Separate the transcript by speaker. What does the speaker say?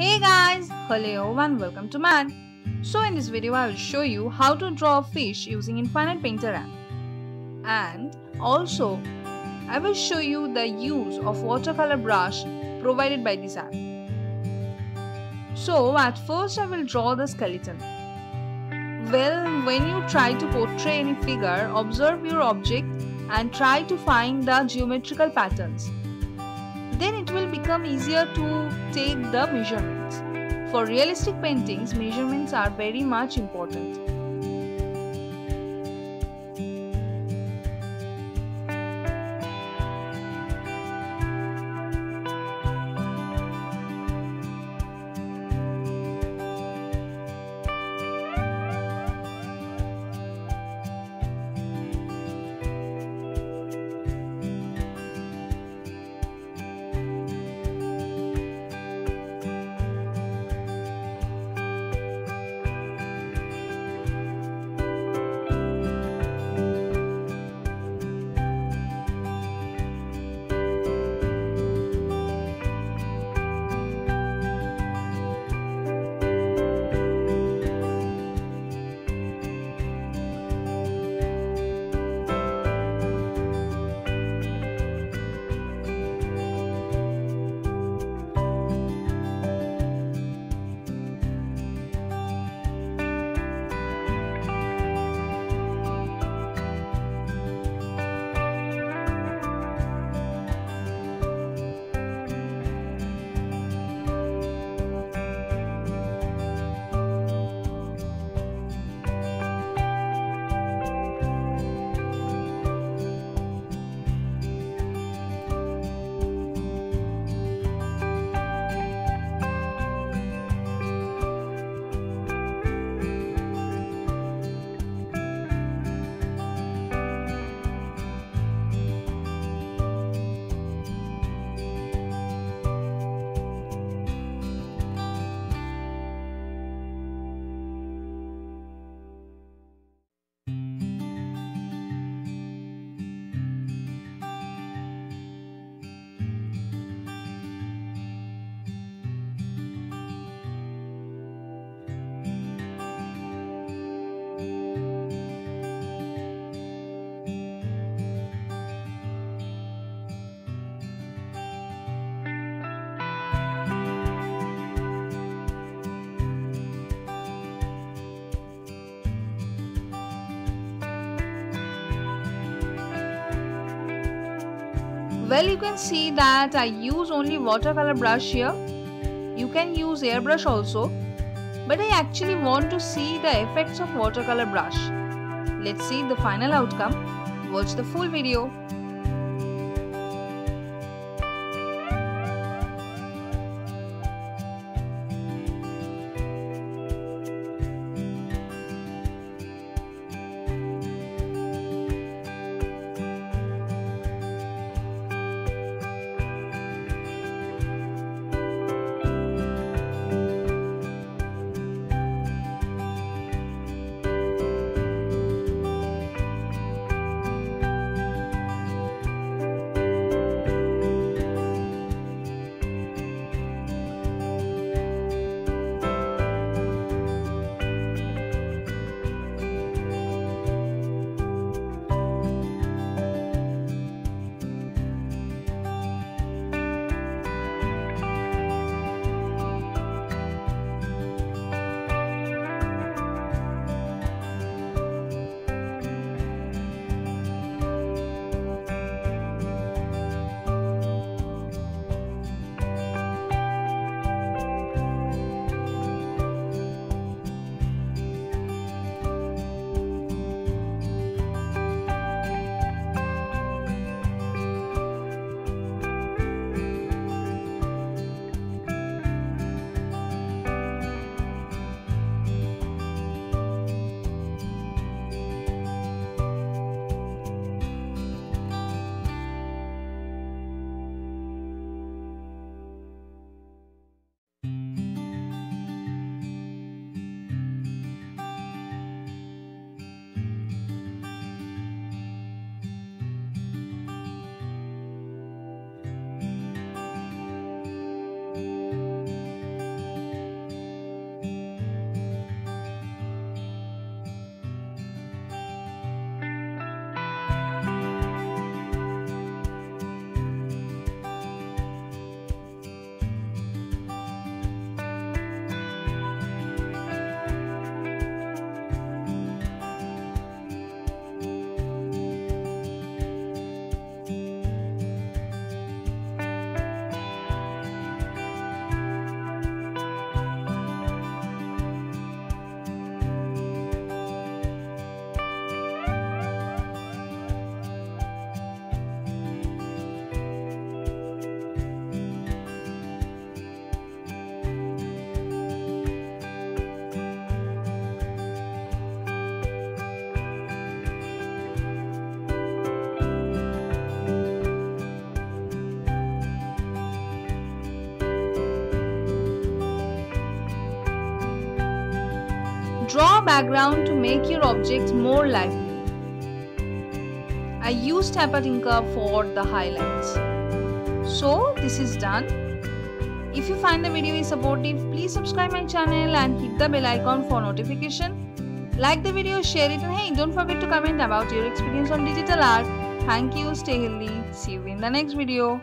Speaker 1: Hey guys, hello and welcome to MAD. So in this video I will show you how to draw a fish using Infinite Painter app. And also I will show you the use of watercolor brush provided by this app. So at first I will draw the skeleton. Well, when you try to portray any figure, observe your object and try to find the geometrical patterns then it will become easier to take the measurements. For realistic paintings, measurements are very much important. Well, you can see that I use only watercolor brush here. You can use airbrush also. But I actually want to see the effects of watercolor brush. Let's see the final outcome. Watch the full video. Draw background to make your objects more lively. I used Tappa Tinker for the highlights. So this is done. If you find the video is supportive, please subscribe my channel and hit the bell icon for notification. Like the video, share it and hey, don't forget to comment about your experience on digital art. Thank you, stay healthy, see you in the next video.